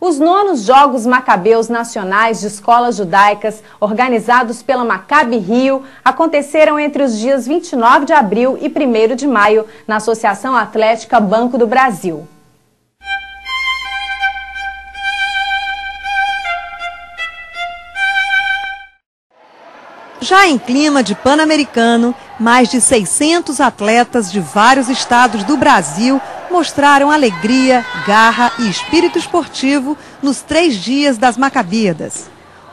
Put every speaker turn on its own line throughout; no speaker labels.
Os nonos Jogos Macabeus Nacionais de Escolas Judaicas, organizados pela Macabe Rio, aconteceram entre os dias 29 de abril e 1 de maio na Associação Atlética Banco do Brasil.
Já em clima de Pan-Americano, mais de 600 atletas de vários estados do Brasil mostraram alegria, garra e espírito esportivo nos três dias das Macabíadas.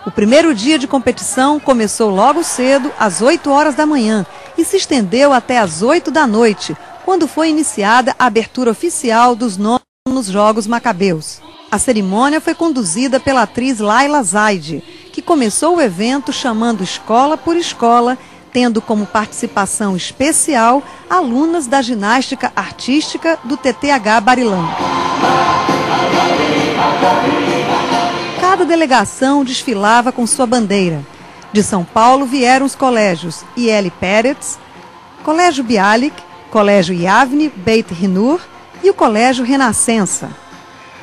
O primeiro dia de competição começou logo cedo, às 8 horas da manhã, e se estendeu até às 8 da noite, quando foi iniciada a abertura oficial dos nonos Jogos Macabeus. A cerimônia foi conduzida pela atriz Laila Zaide, que começou o evento chamando escola por escola, tendo como participação especial alunas da ginástica artística do TTH Barilã. Cada delegação desfilava com sua bandeira. De São Paulo vieram os colégios IL Peretz, Colégio Bialik, Colégio Yavne Beit Rinur e o Colégio Renascença.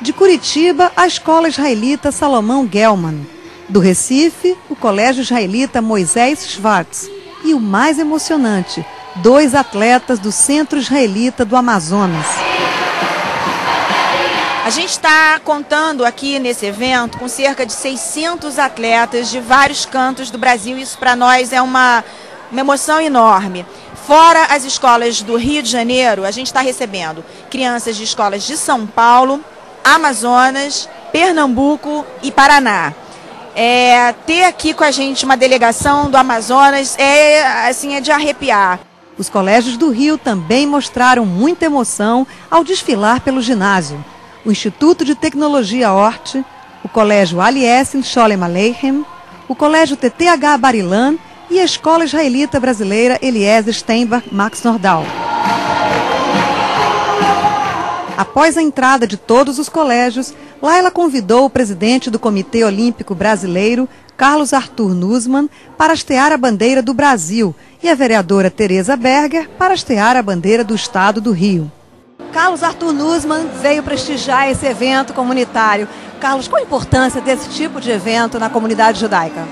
De Curitiba, a Escola Israelita Salomão Gelman. Do Recife, o Colégio Israelita Moisés Schwartz. E o mais emocionante, dois atletas do Centro Israelita do Amazonas.
A gente está contando aqui nesse evento com cerca de 600 atletas de vários cantos do Brasil. Isso para nós é uma, uma emoção enorme. Fora as escolas do Rio de Janeiro, a gente está recebendo crianças de escolas de São Paulo, Amazonas, Pernambuco e Paraná. É, ter aqui com a gente uma delegação do Amazonas é assim é de arrepiar.
Os colégios do Rio também mostraram muita emoção ao desfilar pelo ginásio. O Instituto de Tecnologia Hort, o Colégio Aliessen Sholem Aleichem, o Colégio TTH Barilan e a Escola Israelita Brasileira Eliezer Steinbach Max Nordau. Após a entrada de todos os colégios, Laila convidou o presidente do Comitê Olímpico Brasileiro, Carlos Arthur Nussmann, para hastear a bandeira do Brasil e a vereadora Tereza Berger para hastear a bandeira do Estado do Rio. Carlos Arthur Nussmann veio prestigiar esse evento comunitário. Carlos, qual a importância desse tipo de evento na comunidade judaica?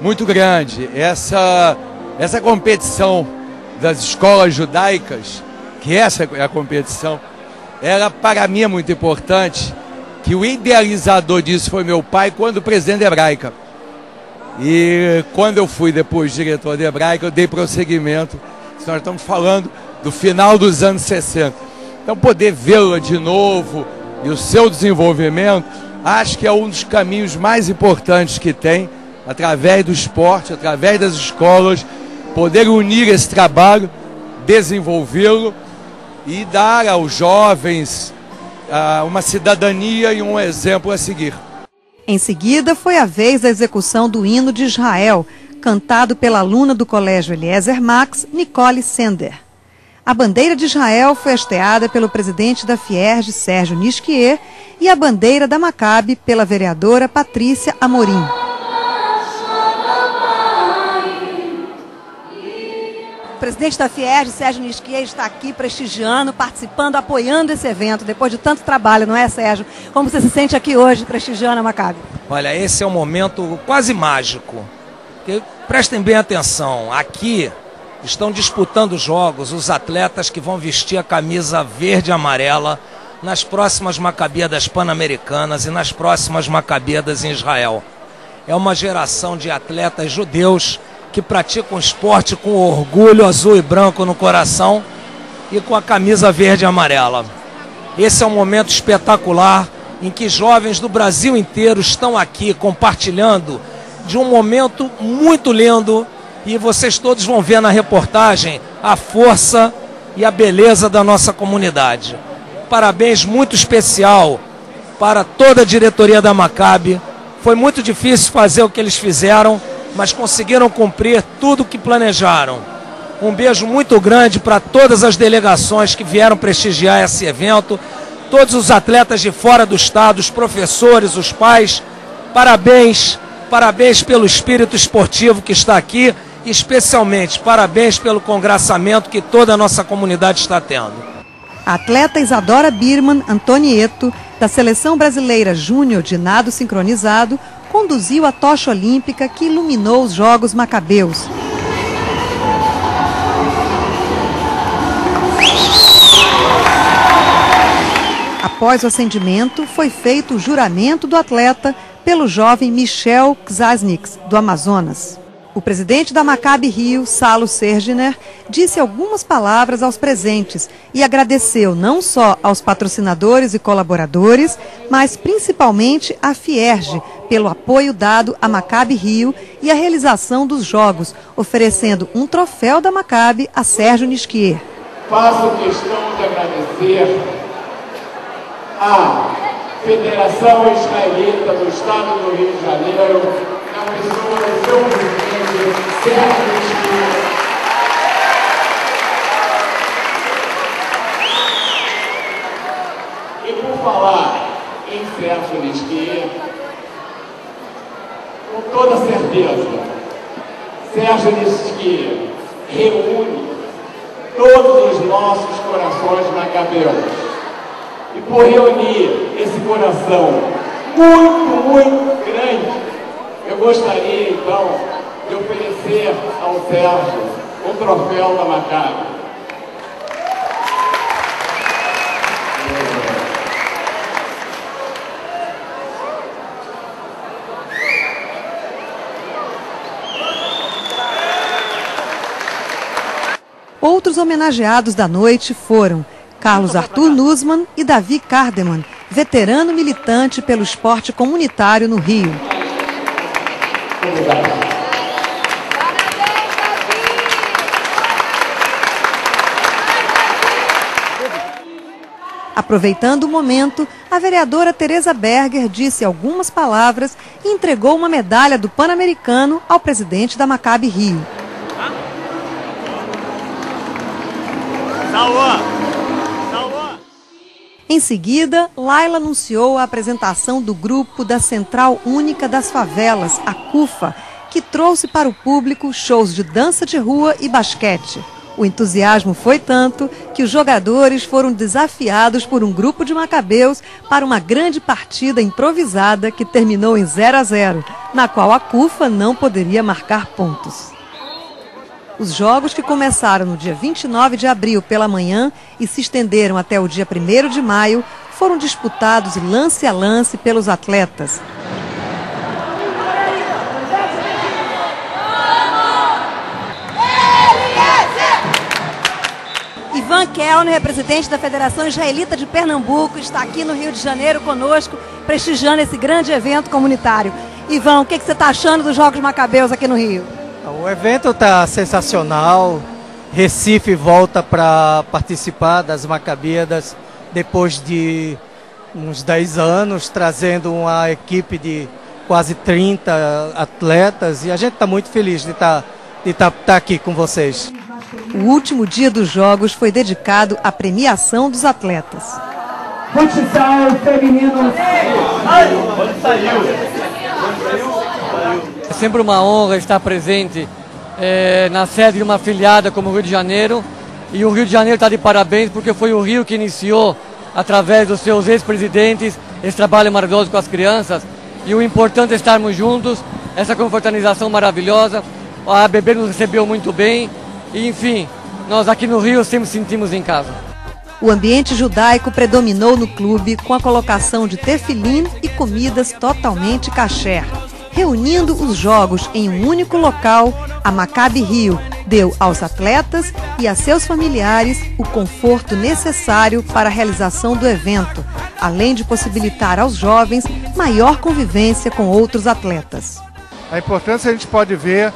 Muito grande. Essa, essa competição das escolas judaicas, que essa é a competição, era para mim é muito importante que o idealizador disso foi meu pai quando presidente da Hebraica. E quando eu fui depois diretor da Hebraica, eu dei prosseguimento. Nós estamos falando do final dos anos 60. Então poder vê-la de novo e o seu desenvolvimento, acho que é um dos caminhos mais importantes que tem, através do esporte, através das escolas, poder unir esse trabalho, desenvolvê-lo e dar aos jovens uh, uma cidadania e um exemplo a seguir.
Em seguida, foi a vez da execução do hino de Israel, cantado pela aluna do Colégio Eliezer Max, Nicole Sender. A bandeira de Israel foi hasteada pelo presidente da Fierge, Sérgio Nisquier, e a bandeira da Maccabi pela vereadora Patrícia Amorim. Presidente da Fierge, Sérgio Nisquier, está aqui prestigiando, participando, apoiando esse evento, depois de tanto trabalho, não é, Sérgio? Como você se sente aqui hoje prestigiando a Maccabi?
Olha, esse é um momento quase mágico. Prestem bem atenção, aqui estão disputando jogos os atletas que vão vestir a camisa verde e amarela nas próximas Macabiadas Pan-Americanas e nas próximas Macabiadas em Israel. É uma geração de atletas judeus que praticam esporte com orgulho azul e branco no coração e com a camisa verde e amarela. Esse é um momento espetacular em que jovens do Brasil inteiro estão aqui compartilhando de um momento muito lindo e vocês todos vão ver na reportagem a força e a beleza da nossa comunidade. Parabéns muito especial para toda a diretoria da Maccabi. Foi muito difícil fazer o que eles fizeram mas conseguiram cumprir tudo o que planejaram. Um beijo muito grande para todas as delegações que vieram prestigiar esse evento, todos os atletas de fora do estado, os professores, os pais. Parabéns, parabéns pelo espírito esportivo que está aqui, e especialmente parabéns pelo congraçamento que toda a nossa comunidade está tendo.
Atleta Isadora Birman Antonieto da seleção brasileira júnior de nado sincronizado conduziu a tocha olímpica que iluminou os Jogos Macabeus. Após o acendimento, foi feito o juramento do atleta pelo jovem Michel Czasnix, do Amazonas. O presidente da Maccabi Rio, Salo Serginer, disse algumas palavras aos presentes e agradeceu não só aos patrocinadores e colaboradores, mas principalmente à Fierge pelo apoio dado à Maccabi Rio e a realização dos jogos, oferecendo um troféu da Maccabi a Sérgio Nisquier.
Faço questão de agradecer a Federação Israelita do Estado do Rio de Janeiro, na pessoa do seu E por falar em Sérgio Mesquita, com toda certeza, Sérgio Mesquita reúne todos os nossos corações macabeus e por reunir esse coração muito, muito grande, eu gostaria então de oferecer ao Sérgio um troféu da Maccabi.
Outros homenageados da noite foram Carlos Arthur Nussmann e Davi Cardeman, veterano militante pelo esporte comunitário no Rio. Aproveitando o momento, a vereadora Tereza Berger disse algumas palavras e entregou uma medalha do Pan-Americano ao presidente da Maccabi Rio. Em seguida, Laila anunciou a apresentação do grupo da Central Única das Favelas, a CUFA, que trouxe para o público shows de dança de rua e basquete. O entusiasmo foi tanto que os jogadores foram desafiados por um grupo de macabeus para uma grande partida improvisada que terminou em 0 a 0, na qual a CUFA não poderia marcar pontos. Os jogos que começaram no dia 29 de abril pela manhã e se estenderam até o dia 1 de maio foram disputados lance a lance pelos atletas. Kellner, representante da Federação Israelita de Pernambuco, está aqui no Rio de Janeiro conosco, prestigiando esse grande evento comunitário. Ivan, o que, você está achando dos Jogos Macabeus aqui no Rio?
O evento está sensacional. Recife volta para participar das Macabeadas depois de uns 10 anos, trazendo uma equipe de quase 30 atletas e a gente está muito feliz de estar tá, de tá, tá aqui com vocês.
O último dia dos Jogos foi dedicado à premiação dos atletas. Futsal feminino.
É sempre uma honra estar presente é, na sede de uma afiliada como o Rio de Janeiro. E o Rio de Janeiro está de parabéns porque foi o Rio que iniciou, através dos seus ex-presidentes, esse trabalho maravilhoso com as crianças. E o importante é estarmos juntos, essa confraternização maravilhosa. A ABB nos recebeu muito bem. E, enfim, nós aqui no Rio sempre sentimos em casa.
O ambiente judaico predominou no clube com a colocação de tefilim e comidas totalmente kasher. Reunindo os jogos em um único local, a Maccabi Rio deu aos atletas e a seus familiares o conforto necessário para a realização do evento, além de possibilitar aos jovens maior convivência com outros atletas.
A importância a gente pode ver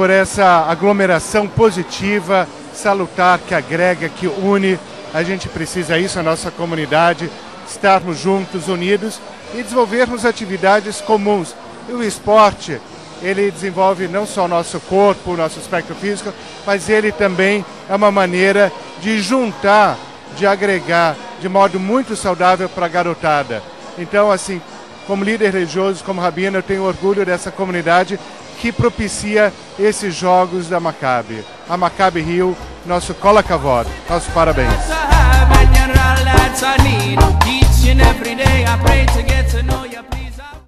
por essa aglomeração positiva, salutar, que agrega, que une. A gente precisa isso, a nossa comunidade, estarmos juntos, unidos e desenvolvermos atividades comuns e o esporte, ele desenvolve não só o nosso corpo, o nosso aspecto físico, mas ele também é uma maneira de juntar, de agregar de modo muito saudável para a garotada. Então, assim, como líder religioso, como rabino, eu tenho orgulho dessa comunidade que propicia esses jogos da Maccabi. A Maccabi Rio, nosso cola nosso parabéns.
Each and every day I pray to get to know